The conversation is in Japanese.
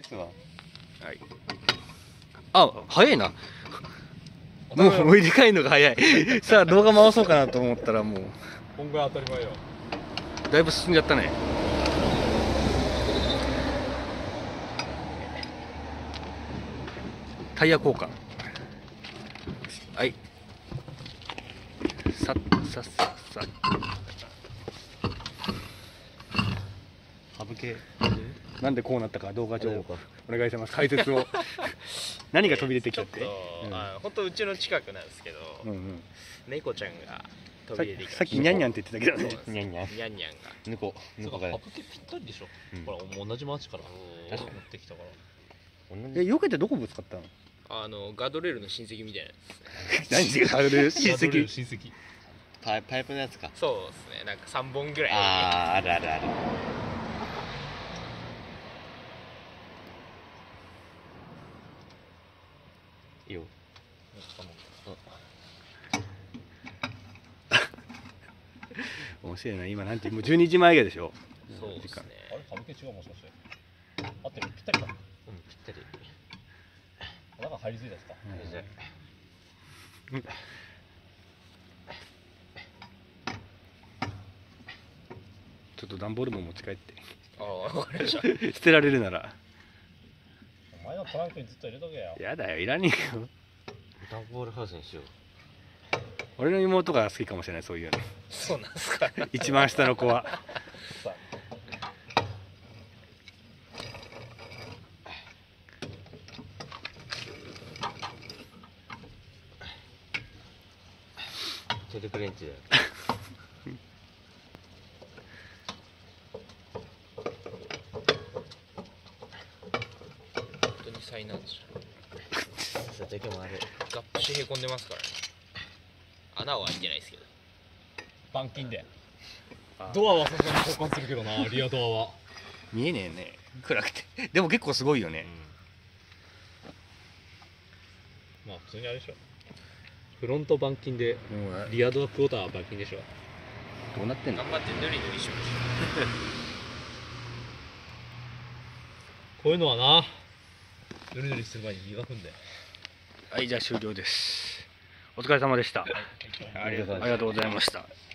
ですわはい。あ早いな。もうもう入れ替えるのが早い。さあ動画回そうかなと思ったらもう。こんぐらい当たり前よ。だいぶ進んじゃったね。タイヤ交換。はい。さっさっさ。っさ省けなんでこうなったか動画上お願いします。解説を。何が飛び出てきちゃって？ちょっと、うん。あ本当うちの近くなんですけど、うんうん。猫ちゃんが飛さび出てきまさっきニャンニャンって言ってたけどね。ニャンニャン。ニャンニャンが。猫猫がそうか省けぴったりでしょ、うん。ほら同じ町から持ってきたから。え避けてどこぶつかったの？あのガードレールの親戚みたいなやつ。何がある親戚？親戚。パイパイプのやつか。そうですね。なんか3本ぐらい。あああるあるあるいいよ。面白いな今なんてもう12時前ぐらいでしょ。そうですね。あれ省け違うもしかして。合ってるぴったりか。うんぴったり。中入りづいたやつか、うんちょっと段ボールも持ち帰って。ああ分かりました。捨てられるならのトランクにずっと入れとけよやだよいらねえよダンボールハウスにしよう俺の妹が好きかもしれないそういうの。そうなんですか。一番下の子は。さトリプレンチだよ 本当に災難ですよさあ時もあるガップシへこんでますから。ね穴は開いてないですけど。板金で。ドアはさすがに交換するけどなリアドアは。見えねえね暗くて。でも結構すごいよね。まあ普通にあれでしょ。フロント板金でリアドアクォーターは板金でしょ。どうなってんの頑張ってヌリヌリしまし こういうのはなぬりぬりする前に磨くんだよ。はいじゃあ終了です。お疲れ様でした。たありがとうござい。ありがとうございました